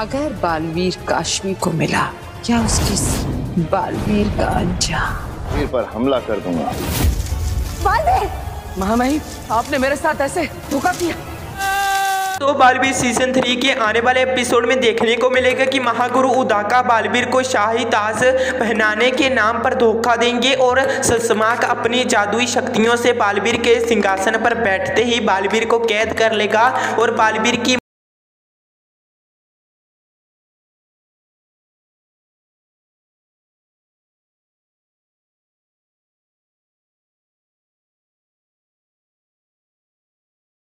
अगर बालवीर काश्मी को मिला क्या उसकी बालवीर का अंजाम वीर पर हमला कर दूँगा। बालवीर! महामहिम आपने मेरे साथ ऐसे धोखा किया। तो बालवीर सीज़न थ्री के आने वाले एपिसोड में देखने को मिलेगा कि महागुरु उदाका बालवीर को शाही ताज पहनाने के नाम पर धोखा देंगे और ससमाक अपनी जादुई शक्तियों से बालवीर के सिंहासन पर बैठते ही बालवीर को कैद कर लेगा और बालवीर की